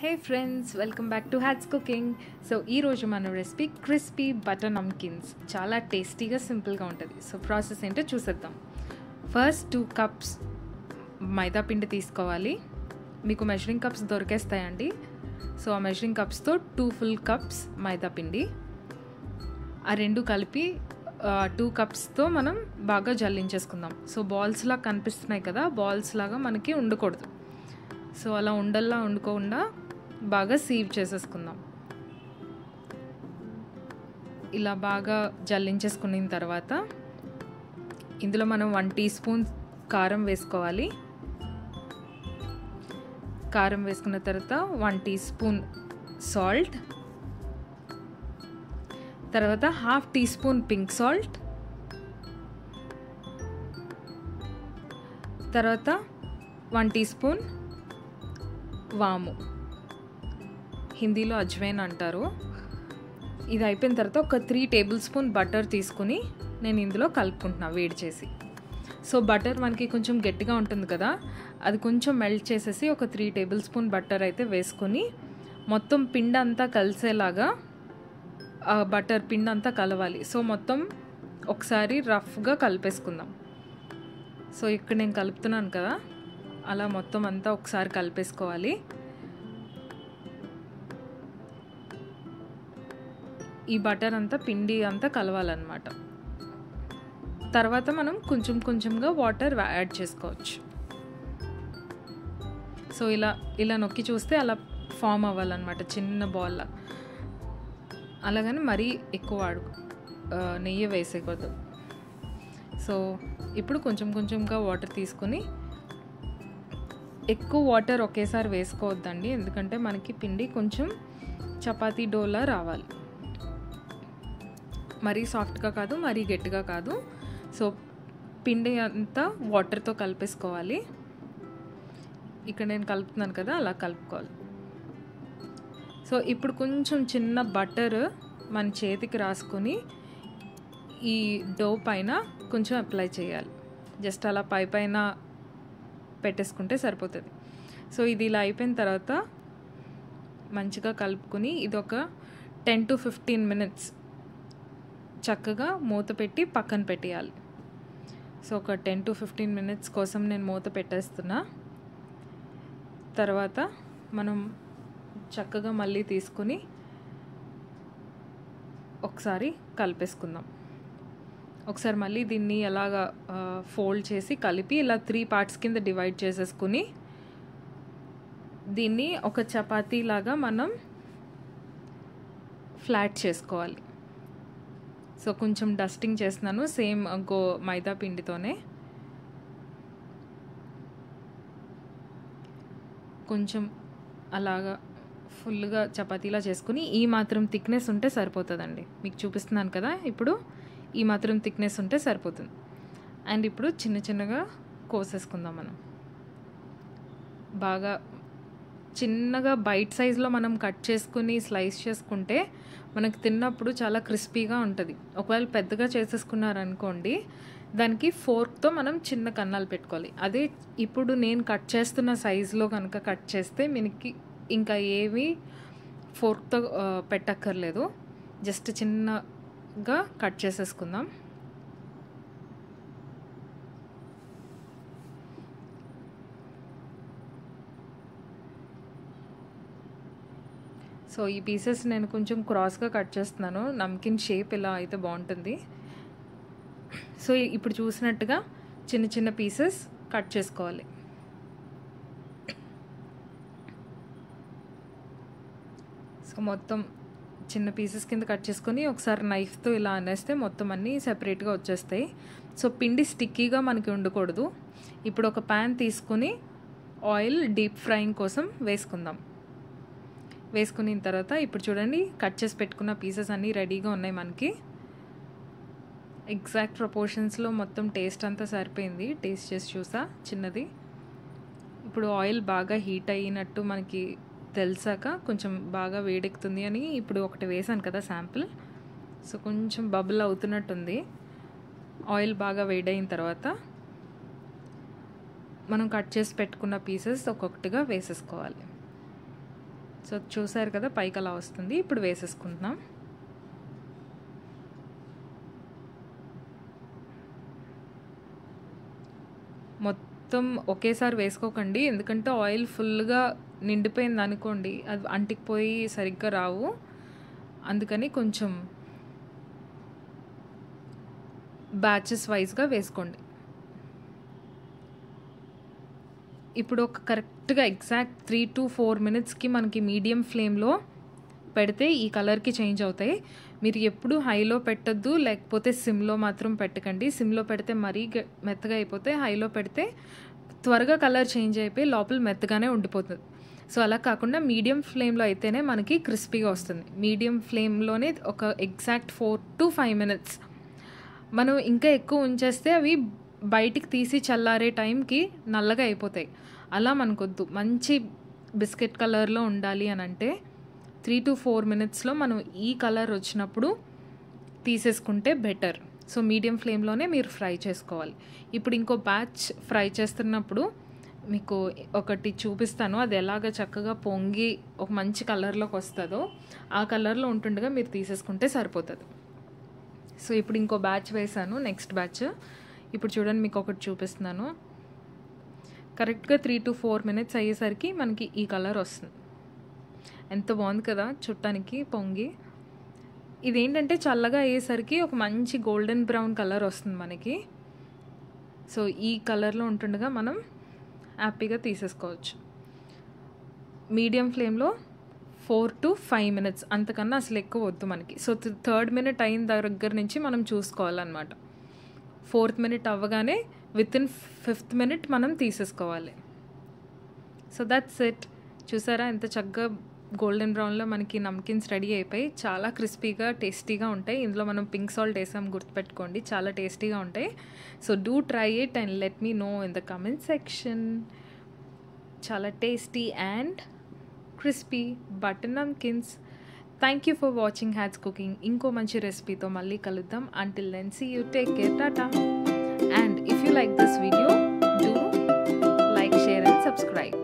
Hey friends welcome back to hats cooking so ఈరోజు మన recipe crispy butter namkeens చాలా టేస్టీగా సింపుల్గా ఉంటుంది. సో ప్రాసెస్ ఏంటో చూసేద్దాం. ఫస్ట్ టూ కప్స్ మైదా పిండి తీసుకోవాలి. మీకు మెజరింగ్ కప్స్ దొరికేస్తాయండి. సో ఆ మెజరింగ్ కప్స్తో టూ ఫుల్ కప్స్ మైదా పిండి. ఆ రెండు కలిపి టూ కప్స్తో మనం బాగా జల్లించేసుకుందాం. సో బాల్స్ లాగా కనిపిస్తున్నాయి కదా బాల్స్ లాగా మనకి ఉండకూడదు. సో అలా ఉండల్లా వండుకోకుండా బాగా సీవ్ చేసేసుకుందాం. ఇలా బాగా జల్లించేసుకున్న తర్వాత ఇందులో మనం వన్ టీ స్పూన్ కారం వేసుకోవాలి. కారం వేసుకున్న తర్వాత వన్ టీ స్పూన్ సాల్ట్. తర్వాత half teaspoon pink salt. తర్వాత వన్ టీ స్పూన్ వాము. హిందీలో అజ్వైన్ అంటారు. ఇది అయిపోయిన తర్వాత ఒక త్రీ టేబుల్ స్పూన్ బటర్ తీసుకుని నేను ఇందులో కలుపుకుంటున్నా వేడి చేసి. సో బటర్ మనకి కొంచెం గట్టిగా ఉంటుంది కదా అది కొంచెం మెల్ట్ చేసేసి ఒక త్రీ టేబుల్ స్పూన్ బటర్ అయితే వేసుకొని మొత్తం పిండి అంతా కలిసేలాగా బటర్ పిండి అంతా కలవాలి. సో మొత్తం ఒకసారి రఫ్గా కలిపేసుకుందాం. సో ఇక్కడ నేను కలుపుతున్నాను కదా అలా మొత్తం అంతా ఒకసారి కలిపేసుకోవాలి. ఈ బటర్ అంతా పిండి అంతా కలవాలన్నమాట. తర్వాత మనం కొంచెం కొంచెంగా వాటర్ యాడ్ చేసుకోవచ్చు. సో ఇలా ఇలా నొక్కి చూస్తే అలా ఫామ్ అవ్వాలన్నమాట చిన్న బాల్ అలాగని మరీ ఎక్కువ వాడు నెయ్యి వేసేయకూడదు. సో ఇప్పుడు కొంచెం కొంచెంగా వాటర్ తీసుకొని ఎక్కువ వాటర్ ఒకేసారి వేసుకోవద్దండి ఎందుకంటే మనకి పిండి కొంచెం చపాతీ డోలా రావాలి. మరీ సాఫ్ట్గా కాదు మరీ గట్టిగా కాదు. సో పిండి అంతా వాటర్తో కలిపేసుకోవాలి. ఇక్కడ నేను కలుపుతున్నాను కదా అలా కలుపుకోవాలి. సో ఇప్పుడు కొంచెం చిన్న బటర్ మన చేతికి రాసుకొని ఈ డో పైన కొంచెం అప్లై చేయాలి. జస్ట్ అలా పై పైన పెట్టేసుకుంటే సరిపోతుంది. సో ఇది ఇలా అయిపోయిన తర్వాత మంచిగా కలుపుకొని ఇది ఒక టెన్ టు ఫిఫ్టీన్ మినిట్స్ చక్కగా మూత పెట్టి పక్కన పెట్టేయాలి. సో ఒక టెన్ టు ఫిఫ్టీన్ మినిట్స్ కోసం నేను మూత పెట్టేస్తున్నా. తర్వాత మనం చక్కగా మళ్ళీ తీసుకుని ఒకసారి కలిపేసుకుందాం. ఒకసారి మళ్ళీ దీన్ని ఎలాగా ఫోల్డ్ చేసి కలిపి ఇలా త్రీ పార్ట్స్ కింద డివైడ్ చేసేసుకుని దీన్ని ఒక చపాతీ లాగా మనం ఫ్లాట్ చేసుకోవాలి. సో కొంచెం డస్టింగ్ చేస్తున్నాను. సేమ్ uh, గో మైదా పిండితోనే. కొంచెం అలాగా ఫుల్గా చపాతీలా చేసుకుని ఈ మాత్రం థిక్నెస్ ఉంటే సరిపోతుందండి. మీకు చూపిస్తున్నాను కదా ఇప్పుడు ఈ మాత్రం థిక్నెస్ ఉంటే సరిపోతుంది. అండ్ ఇప్పుడు చిన్న చిన్నగా కోసేసుకుందాం మనం. బాగా చిన్నగా బైట్ సైజులో మనం కట్ చేసుకుని స్లైస్ చేసుకుంటే మనకు తిన్నప్పుడు చాలా క్రిస్పీగా ఉంటుంది. ఒకవేళ పెద్దగా చేసేసుకున్నారనుకోండి దానికి ఫోర్క్తో మనం చిన్న కన్నాలు పెట్టుకోవాలి. అదే ఇప్పుడు నేను కట్ చేస్తున్న సైజులో కనుక కట్ చేస్తే మనకి ఇంకా ఏవి ఫోర్క్తో పెట్టక్కర్లేదు. జస్ట్ చిన్నగా కట్ చేసేసుకుందాం. సో ఈ పీసెస్ నేను కొంచెం క్రాస్గా కట్ చేస్తున్నాను. నమ్కిన్ షేప్ ఇలా అయితే బాగుంటుంది. సో ఇప్పుడు చూసినట్టుగా చిన్న చిన్న పీసెస్ కట్ చేసుకోవాలి. సో మొత్తం చిన్న పీసెస్ కింద కట్ చేసుకొని ఒకసారి నైఫ్తో ఇలా అనేస్తే మొత్తం అన్నీ సెపరేట్గా వచ్చేస్తాయి. సో పిండి స్టిక్కీగా మనకి ఉండకూడదు. ఇప్పుడు ఒక ప్యాన్ తీసుకొని ఆయిల్ డీప్ ఫ్రైయింగ్ కోసం వేసుకుందాం. వేసుకున్న తర్వాత ఇప్పుడు చూడండి కట్ చేసి పెట్టుకున్న పీసెస్ అన్నీ రెడీగా ఉన్నాయి మనకి. ఎగ్జాక్ట్ ప్రపోర్షన్స్లో మొత్తం టేస్ట్ అంతా సరిపోయింది. టేస్ట్ చేసి చూసా చిన్నది. ఇప్పుడు ఆయిల్ బాగా హీట్ అయినట్టు మనకి తెలిసాక కొంచెం బాగా వేడెక్కుతుంది అని ఇప్పుడు ఒకటి వేసాను కదా శాంపుల్ సో కొంచెం బబుల్ అవుతున్నట్టుంది. ఆయిల్ బాగా వేడైన తర్వాత మనం కట్ చేసి పెట్టుకున్న పీసెస్ ఒక్కొక్కటిగా వేసేసుకోవాలి. సో చూసారు కదా పైకి అలా వస్తుంది. ఇప్పుడు వేసేసుకుంటున్నాం. మొత్తం ఒకేసారి వేసుకోకండి. ఎందుకంటే ఆయిల్ ఫుల్గా నిండిపోయింది అనుకోండి అది అంటికిపోయి సరిగ్గా రావు. అందుకని కొంచెం బ్యాచెస్ వైజ్గా వేసుకోండి. ఇప్పుడు ఒక కరెక్ట్గా ఎగ్జాక్ట్ త్రీ టు ఫోర్ మినిట్స్కి మనకి మీడియం ఫ్లేమ్లో పెడితే ఈ కలర్కి చేంజ్ అవుతాయి. మీరు ఎప్పుడు హైలో పెట్టద్దు లేకపోతే సిమ్లో మాత్రం పెట్టకండి. సిమ్లో పెడితే మరీ మెత్తగా అయిపోతే హైలో పెడితే త్వరగా కలర్ చేంజ్ అయిపోయి లోపల మెత్తగానే ఉండిపోతుంది. సో అలా కాకుండా మీడియం ఫ్లేమ్లో అయితేనే మనకి క్రిస్పీగా వస్తుంది. మీడియం ఫ్లేమ్లోనే ఒక exact four to five minutes. మనం ఇంకా ఎక్కువ ఉంచేస్తే అవి బయటికి తీసి చల్లారే టైంకి నల్లగా అయిపోతాయి. అలా మనకొద్దు. మంచి బిస్కెట్ కలర్లో ఉండాలి అని అంటే త్రీ టు ఫోర్ మినిట్స్లో మనం ఈ కలర్ వచ్చినప్పుడు తీసేసుకుంటే బెటర్. సో మీడియం ఫ్లేమ్లోనే మీరు ఫ్రై చేసుకోవాలి. ఇప్పుడు ఇంకో బ్యాచ్ ఫ్రై చేస్తున్నప్పుడు మీకు ఒకటి చూపిస్తాను. అది ఎలాగ చక్కగా పొంగి ఒక మంచి కలర్లోకి వస్తుందో ఆ కలర్లో ఉంటుండగా మీరు తీసేసుకుంటే సరిపోతుంది. సో ఇప్పుడు ఇంకో బ్యాచ్ వేసాను నెక్స్ట్ బ్యాచ్ ఇప్పుడు చూడండి మీకు ఒకటి చూపిస్తున్నాను కరెక్ట్గా త్రీ టు ఫోర్ మినిట్స్ అయ్యేసరికి మనకి ఈ కలర్ వస్తుంది. ఎంత బాగుంది కదా చుట్టానికి పొంగి. ఇదేంటంటే చల్లగా అయ్యేసరికి ఒక మంచి గోల్డెన్ బ్రౌన్ కలర్ వస్తుంది మనకి. సో ఈ కలర్లో ఉంటుండగా మనం హ్యాపీగా తీసేసుకోవచ్చు. మీడియం ఫ్లేమ్లో ఫోర్ టు ఫైవ్ మినిట్స్ అంతకన్నా అసలు ఎక్కువ వద్దు మనకి. సో థర్డ్ మినిట్ అయిన దగ్గర నుంచి మనం చూసుకోవాలన్నమాట. ఫోర్త్ మినిట్ అవ్వగానే విత్ ఇన్ ఫిఫ్త్ మినిట్ మనం తీసేసుకోవాలి. సో దట్స్ ఇట్ చూసారా? ఎంత చక్కగా గోల్డెన్ బ్రౌన్లో మనకి నమ్కిన్స్ రెడీ అయిపోయి చాలా క్రిస్పీగా టేస్టీగా ఉంటాయి. ఇందులో మనం పింక్ సాల్ట్ వేసాం గుర్తుపెట్టుకోండి. చాలా టేస్టీగా ఉంటాయి. So do try it and let me know in the comment section చాలా tasty and crispy butter namkeens thank you for watching Hats Cooking ఇంకో మంచి రెసిపీతో మళ్ళీ కలుద్దాం. Until then see you take care tata and if you like this video do like share and subscribe